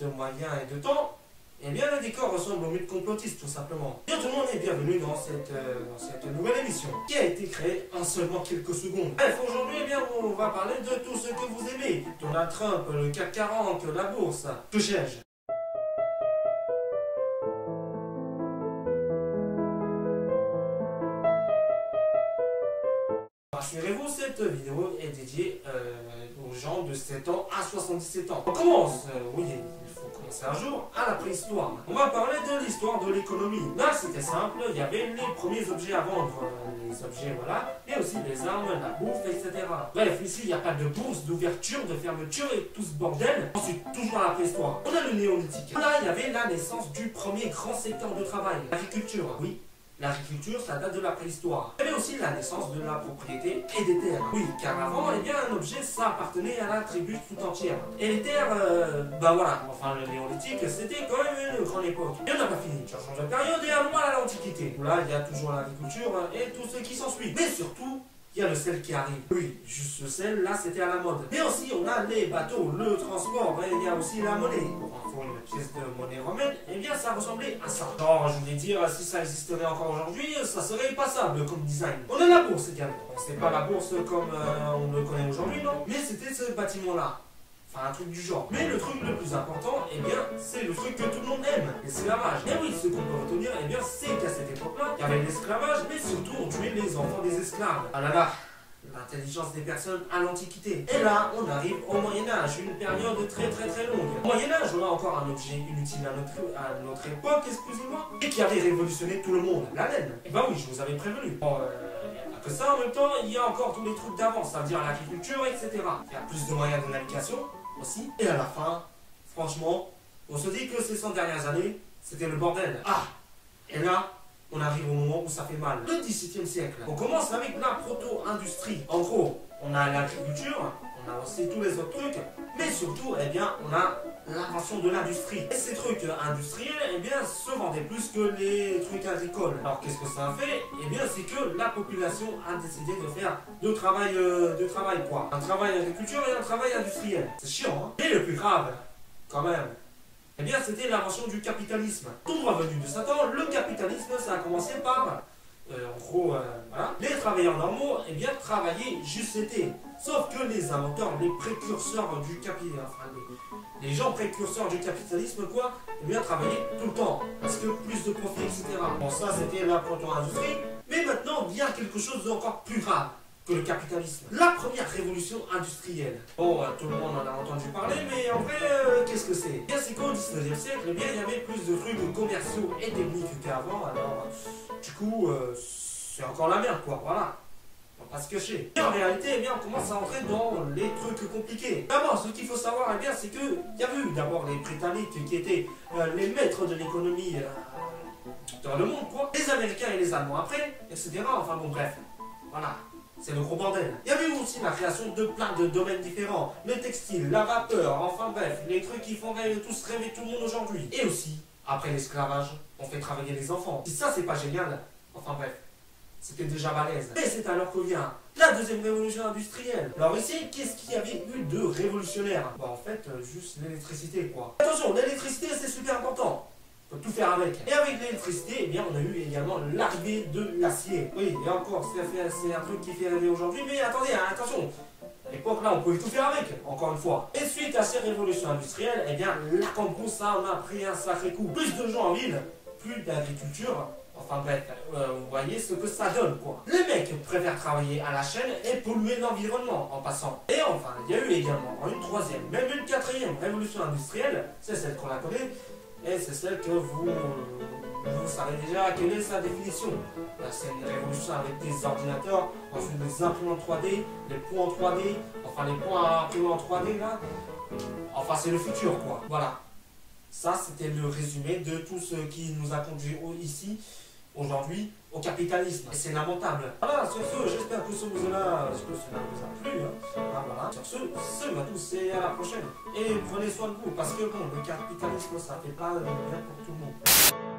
de moyens et de temps, eh bien le décor ressemble au mythe complotiste tout simplement. Bien tout le monde est bienvenu dans cette, euh, dans cette nouvelle émission qui a été créée en seulement quelques secondes. Bref, aujourd'hui eh bien on va parler de tout ce que vous aimez. Donald Trump, le CAC 40, la bourse, que cherche Rassurez-vous, cette vidéo est dédiée euh, aux gens de 7 ans à 77 ans. On commence, euh, oui, commencer un jour, à la préhistoire. On va parler de l'histoire de l'économie. Là, c'était simple, il y avait les premiers objets à vendre, euh, les objets, voilà, et aussi les armes, la bouffe, etc. Bref, ici, il n'y a pas de bourse, d'ouverture, de fermeture et tout ce bordel. Ensuite, toujours à la préhistoire, on a le néolithique. Là, il y avait la naissance du premier grand secteur de travail, l'agriculture, oui. L'agriculture, ça date de la préhistoire. Il y avait aussi la naissance de la propriété et des terres. Oui, car avant, eh bien, un objet, ça appartenait à la tribu tout entière. Et les terres, euh, bah voilà, enfin, le néolithique, c'était quand même une grande époque. Et on n'a pas fini, change de période et à l'Antiquité. Là, il y a toujours l'agriculture et tout ce qui s'ensuit. Mais surtout, il y a le sel qui arrive. Oui, juste le sel, là, c'était à la mode. Mais aussi, on a les bateaux, le transport, et il y a aussi la monnaie. Pour info, une pièce de monnaie romaine, eh bien, ça ressemblait à ça. Genre, je voulais dire, si ça existerait encore aujourd'hui, ça serait passable comme design. On a la bourse également. C'est pas la bourse comme euh, on le connaît aujourd'hui, non Mais c'était ce bâtiment-là. Enfin, un truc du genre. Mais le truc le plus important, eh bien, c'est le truc que tout le monde aime, l'esclavage. Et oui, ce qu'on peut retenir, eh bien, c'est qu'à cette époque-là, il y avait l'esclavage, mais surtout, on tuait les enfants des esclaves. Ah là là l'intelligence des personnes à l'Antiquité. Et là, on arrive au Moyen-Âge, une période très très très longue. Au Moyen-Âge, on a encore un objet inutile à notre, à notre époque, excusez-moi, et qui avait révolutionné tout le monde, la laine. Et bah oui, je vous avais prévenu. Bon, euh, que ça, en même temps, il y a encore tous les trucs d'avant, ça veut dire l'agriculture, etc. Il y a plus de moyens de navigation, Et à la fin, franchement, on se dit que ces 100 dernières années, c'était le bordel. Ah Et là, on arrive au moment où ça fait mal. Le 17e siècle. On commence avec la proto-industrie. En gros, on a l'agriculture, on a aussi tous les autres trucs, mais surtout, eh bien, on a l'invention de l'industrie. Et ces trucs industriels, eh bien, se vendaient plus que les trucs agricoles. Alors, qu'est-ce que ça a fait? Eh bien, c'est que la population a décidé de faire deux travail, euh, de travail quoi. Un travail agriculture et un travail industriel. C'est chiant, hein? Et le plus grave, quand même, eh bien, c'était l'invention du capitalisme. Tout droit venu de Satan, le capitalisme, ça a commencé par, en gros, euh, les travailleurs normaux, eh bien, travaillaient juste été. Sauf que les inventeurs, les précurseurs du capitalisme, enfin, les, gens précurseurs du capitalisme, quoi, eh bien, travaillaient tout le temps. Parce que plus de profit, etc. Bon, ça, c'était la proto-industrie. Mais maintenant, vient quelque chose d'encore plus grave le capitalisme. La première révolution industrielle. Bon, euh, tout le monde en a entendu parler, mais en vrai, euh, qu'est-ce que c'est? Bien, c'est qu'au 19e siècle, eh il y avait plus de trucs commerciaux et techniques qu'avant, alors, du coup, euh, c'est encore la merde, quoi, voilà. On va pas se cacher. Et en réalité, eh bien, on commence à entrer dans les trucs compliqués. D'abord, ce qu'il faut savoir, eh bien, c'est que, il y a eu d'abord les Britanniques qui étaient les maîtres de l'économie dans le monde, quoi. Les Américains et les Allemands après, etc. Enfin bon, bref. Voilà. C'est le gros bordel. Il y avait aussi la création de plein de domaines différents. Le textile, la vapeur, enfin bref, les trucs qui font rêver, tous rêver tout le monde aujourd'hui. Et aussi, après l'esclavage, on fait travailler les enfants. Si ça c'est pas génial, enfin bref, c'était déjà balèze. Et c'est alors que vient la deuxième révolution industrielle. Alors ici, qu'est-ce qu'il y avait eu de révolutionnaire? Bah en fait, euh, juste l'électricité quoi. Attention, l'électricité c'est super important tout faire avec. Et avec l'électricité, eh bien, on a eu également l'arrivée de l'acier. Oui, et encore, c'est un truc qui fait rêver aujourd'hui, mais attendez, hein, attention, à l'époque là, on pouvait tout faire avec, encore une fois. Et suite à ces révolutions industrielles, eh bien, la Campus, ça en a pris un sacré coup. Plus de gens en ville, plus d'agriculture, Enfin bref, euh, vous voyez ce que ça donne quoi. Les mecs préfèrent travailler à la chaîne et polluer l'environnement en passant. Et enfin, il y a eu également une troisième, même une quatrième révolution industrielle, c'est celle qu'on a connue, et c'est celle que vous, vous savez déjà quelle est sa définition? C'est une révolution avec des ordinateurs, ensuite des imprimantes 3D, les points en 3D, enfin les points à imprimer en 3D là. Enfin c'est le futur quoi, voilà. Ça c'était le résumé de tout ce qui nous a conduit ici aujourd'hui au capitalisme. Et c'est lamentable. Voilà, sur ce, j'espère que vous a, cela vous a plu. Hein. Ah, voilà. Sur ce, ce va tous et à la prochaine. Et prenez soin de vous, parce que bon, le capitalisme, ça fait pas bien pour tout le monde.